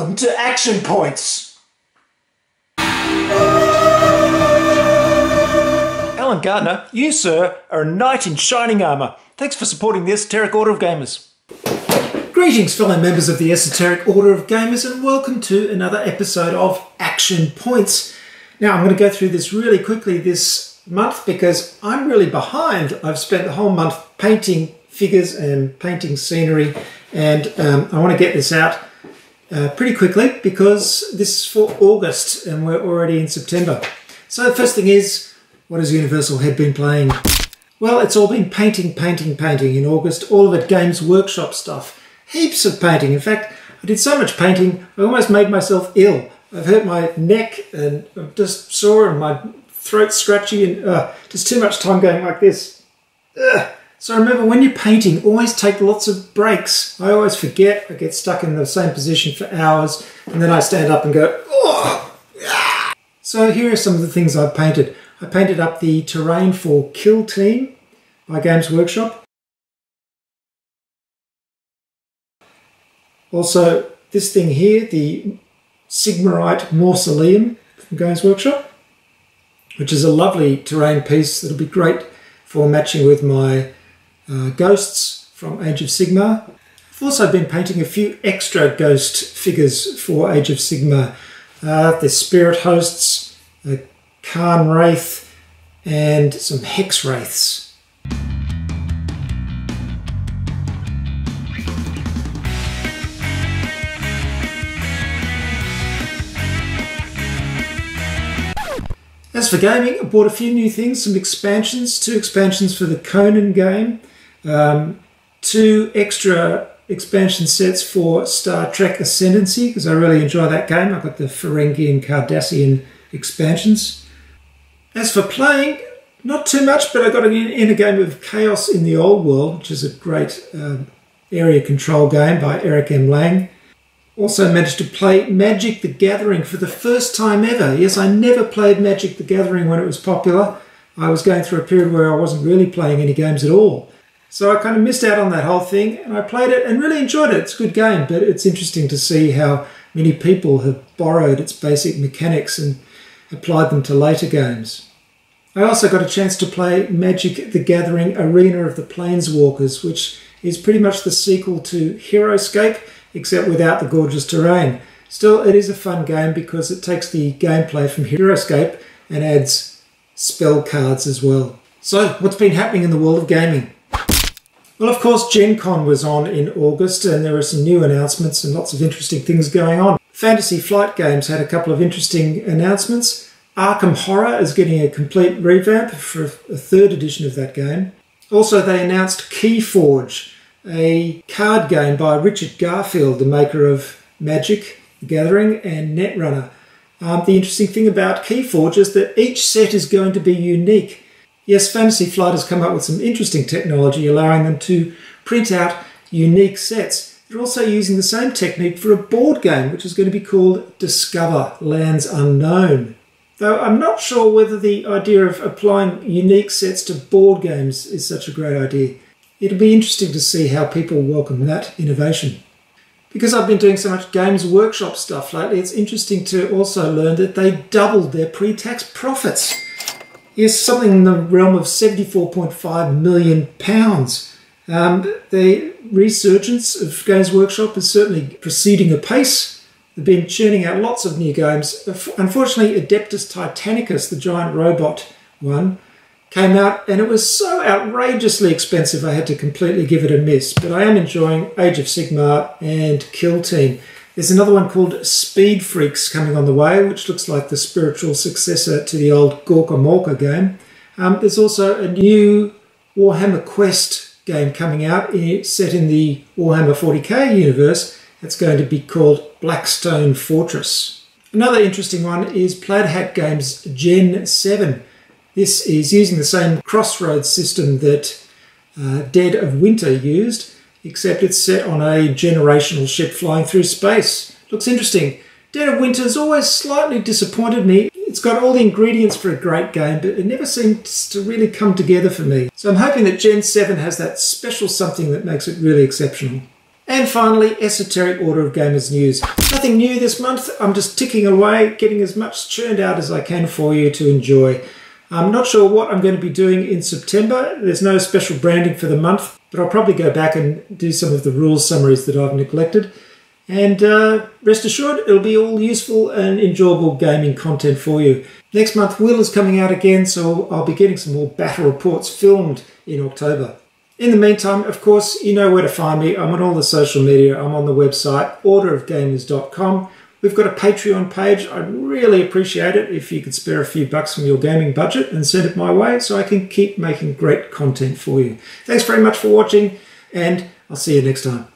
Welcome to Action Points. Alan Gardner, you, sir, are a knight in shining armour. Thanks for supporting the Esoteric Order of Gamers. Greetings, fellow members of the Esoteric Order of Gamers, and welcome to another episode of Action Points. Now, I'm going to go through this really quickly this month because I'm really behind. I've spent the whole month painting figures and painting scenery, and um, I want to get this out uh, pretty quickly because this is for August and we're already in September. So the first thing is, what has Universal Head been playing? Well, it's all been painting, painting, painting in August, all of it Games Workshop stuff. Heaps of painting. In fact, I did so much painting, I almost made myself ill. I've hurt my neck and I'm just sore and my throat scratchy and uh, just too much time going like this. Ugh. So remember, when you're painting, always take lots of breaks. I always forget. I get stuck in the same position for hours, and then I stand up and go, oh! So here are some of the things I've painted. I painted up the terrain for Kill Team by Games Workshop. Also, this thing here, the Sigmarite Mausoleum from Games Workshop, which is a lovely terrain piece that'll be great for matching with my uh, ghosts from Age of Sigmar. I've also been painting a few extra ghost figures for Age of Sigmar. Uh, the Spirit Hosts, a Khan Wraith, and some Hex Wraiths. As for gaming, I bought a few new things, some expansions, two expansions for the Conan game, um, two extra expansion sets for Star Trek Ascendancy because I really enjoy that game. I've got the Ferengi and Cardassian expansions. As for playing, not too much, but I got in a game of Chaos in the Old World, which is a great um, area control game by Eric M. Lang. Also managed to play Magic the Gathering for the first time ever. Yes, I never played Magic the Gathering when it was popular. I was going through a period where I wasn't really playing any games at all. So I kind of missed out on that whole thing and I played it and really enjoyed it. It's a good game, but it's interesting to see how many people have borrowed its basic mechanics and applied them to later games. I also got a chance to play Magic the Gathering Arena of the Planeswalkers, which is pretty much the sequel to Heroscape, except without the gorgeous terrain. Still, it is a fun game because it takes the gameplay from Heroscape and adds spell cards as well. So, what's been happening in the world of gaming? Well, of course, Gen Con was on in August, and there were some new announcements and lots of interesting things going on. Fantasy Flight Games had a couple of interesting announcements. Arkham Horror is getting a complete revamp for a third edition of that game. Also, they announced Keyforge, a card game by Richard Garfield, the maker of Magic, the Gathering, and Netrunner. Um, the interesting thing about Keyforge is that each set is going to be unique. Yes, Fantasy Flight has come up with some interesting technology allowing them to print out unique sets. They're also using the same technique for a board game, which is going to be called Discover Lands Unknown. Though I'm not sure whether the idea of applying unique sets to board games is such a great idea. It'll be interesting to see how people welcome that innovation. Because I've been doing so much Games Workshop stuff lately, it's interesting to also learn that they doubled their pre-tax profits is something in the realm of 74.5 million pounds. Um, the resurgence of Games Workshop is certainly proceeding apace. They've been churning out lots of new games. Unfortunately, Adeptus Titanicus, the giant robot one, came out and it was so outrageously expensive I had to completely give it a miss. But I am enjoying Age of Sigmar and Kill Team. There's another one called Speed Freaks coming on the way, which looks like the spiritual successor to the old Gorkamorka game. Um, there's also a new Warhammer Quest game coming out set in the Warhammer 40k universe. It's going to be called Blackstone Fortress. Another interesting one is Plaid Hat Games Gen 7. This is using the same crossroads system that uh, Dead of Winter used except it's set on a generational ship flying through space. Looks interesting. Dead of Winter's always slightly disappointed me. It's got all the ingredients for a great game, but it never seems to really come together for me. So I'm hoping that Gen 7 has that special something that makes it really exceptional. And finally, Esoteric Order of Gamers news. Nothing new this month. I'm just ticking away, getting as much churned out as I can for you to enjoy. I'm not sure what I'm going to be doing in September. There's no special branding for the month, but I'll probably go back and do some of the rules summaries that I've neglected. And uh, rest assured, it'll be all useful and enjoyable gaming content for you. Next month, Will is coming out again, so I'll be getting some more battle reports filmed in October. In the meantime, of course, you know where to find me. I'm on all the social media. I'm on the website, orderofgamers.com. We've got a Patreon page. I'd really appreciate it if you could spare a few bucks from your gaming budget and send it my way so I can keep making great content for you. Thanks very much for watching, and I'll see you next time.